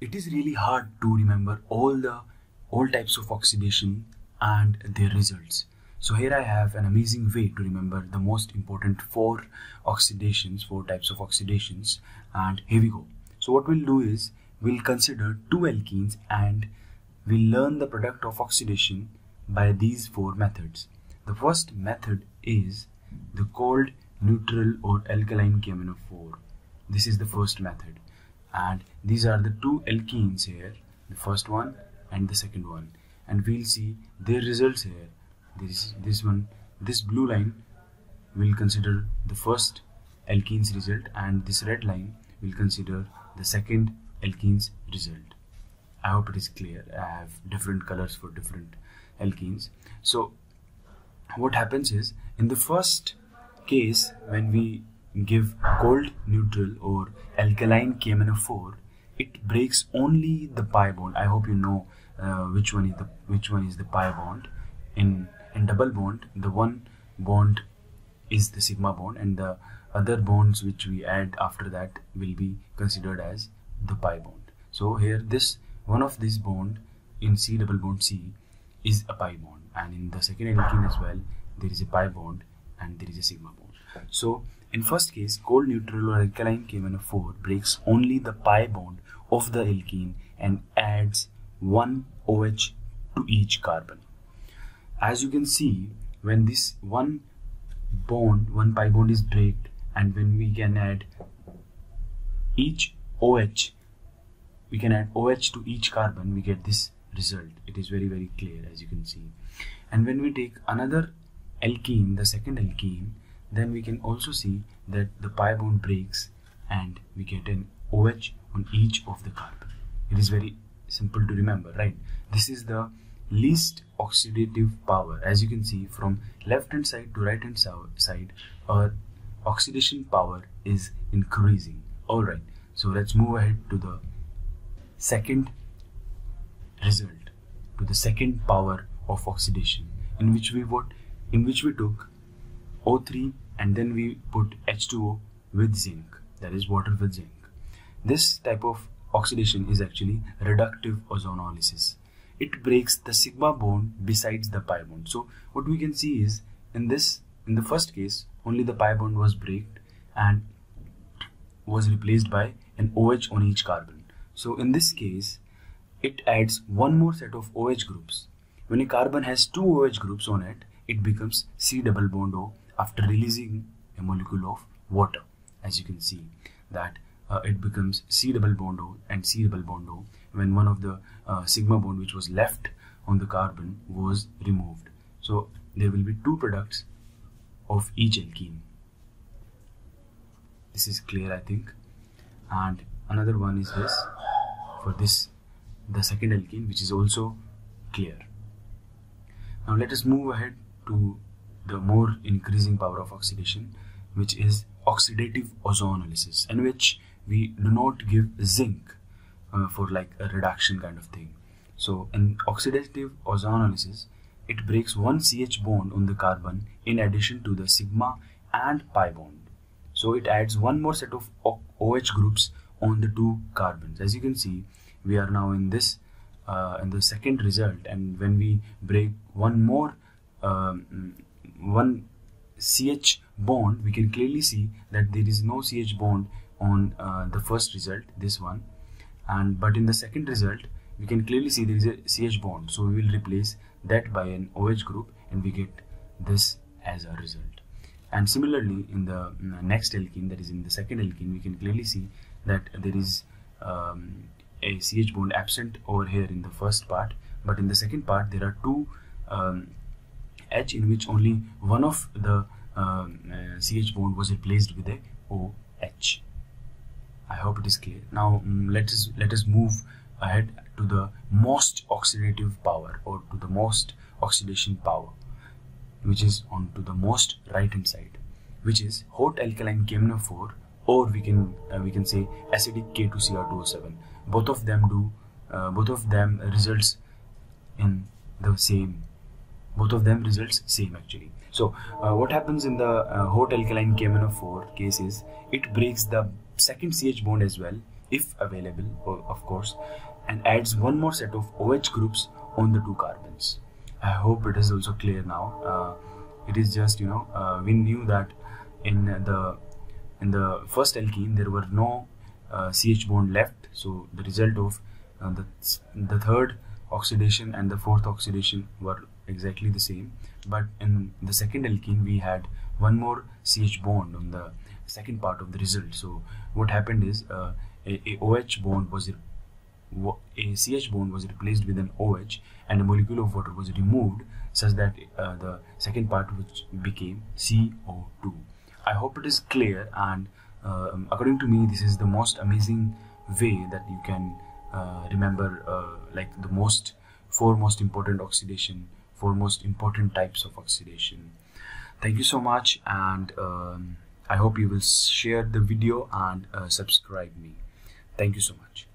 it is really hard to remember all the all types of oxidation and their results. So here I have an amazing way to remember the most important four oxidations four types of oxidations and here we go. So what we'll do is we'll consider two alkenes and we'll learn the product of oxidation by these four methods the first method is the cold neutral or alkaline KMnO4 this is the first method. And these are the two alkenes here the first one and the second one. And we'll see their results here. This this one this blue line will consider the first alkene's result and this red line will consider the second alkene's result. I hope it is clear. I have different colors for different alkenes. So what happens is in the first case when we give cold neutral or alkaline KMnO4 it breaks only the pi bond. I hope you know uh, which one is the which one is the pi bond. In in double bond the one bond is the sigma bond and the other bonds which we add after that will be considered as the pi bond. So here this one of this bond in C double bond C is a pi bond and in the second alkene as well there is a pi bond and there is a sigma bond so in first case, cold neutral or alkaline KMnO4 breaks only the pi bond of the alkene and adds one OH to each carbon. As you can see, when this one bond, one pi bond is breaked and when we can add each OH, we can add OH to each carbon, we get this result. It is very very clear as you can see. And when we take another alkene, the second alkene, then we can also see that the pi bond breaks and we get an OH on each of the carbon. It is very simple to remember, right? This is the least oxidative power. As you can see from left hand side to right hand side, our oxidation power is increasing. Alright, so let's move ahead to the second result, to the second power of oxidation in which we what in which we took O3 and then we put H2O with zinc that is water with zinc. This type of oxidation is actually reductive ozonolysis. It breaks the sigma bond besides the pi bond. So what we can see is in this in the first case only the pi bond was breaked and was replaced by an OH on each carbon. So in this case it adds one more set of OH groups. When a carbon has two OH groups on it, it becomes C double bond O after releasing a molecule of water. As you can see that uh, it becomes C double bond O and C double bond O when one of the uh, sigma bond which was left on the carbon was removed. So there will be two products of each alkene. This is clear I think. And another one is this. For this the second alkene which is also clear. Now let us move ahead to the more increasing power of oxidation which is oxidative ozonolysis in which we do not give zinc uh, for like a reduction kind of thing. So in oxidative ozonolysis it breaks one CH bond on the carbon in addition to the sigma and pi bond. So it adds one more set of OH groups on the two carbons. As you can see we are now in this uh, in the second result. And when we break one more um, one CH bond we can clearly see that there is no CH bond on uh, the first result this one. And but in the second result we can clearly see there is a CH bond. So we will replace that by an OH group and we get this as a result. And similarly in the uh, next alkene that is in the second alkene we can clearly see that there is um, a CH bond absent over here in the first part but in the second part there are two um, H in which only one of the um, uh, CH bond was replaced with a OH. I hope it is clear. Now um, let us let us move ahead to the most oxidative power or to the most oxidation power which is on to the most right hand side which is hot alkaline KMnO4 or we can uh, we can say acidic K2Cr2O7 both of them do uh, both of them results in the same both of them results same actually. So uh, what happens in the uh, hot alkaline KMnO4 case is it breaks the second CH bond as well if available of course and adds one more set of OH groups on the two carbons. I hope it is also clear now. Uh, it is just you know uh, we knew that in the in the first alkene there were no uh, CH bond left. So the result of uh, the, the third oxidation and the fourth oxidation were exactly the same. But in the second alkene we had one more CH bond on the second part of the result. So what happened is uh, a, a, OH bond was a CH bond was replaced with an OH and a molecule of water was removed such that uh, the second part which became CO2 I hope it is clear and uh, according to me this is the most amazing way that you can uh, remember uh, like the most four most important oxidation four most important types of oxidation. Thank you so much and um, I hope you will share the video and uh, subscribe me. Thank you so much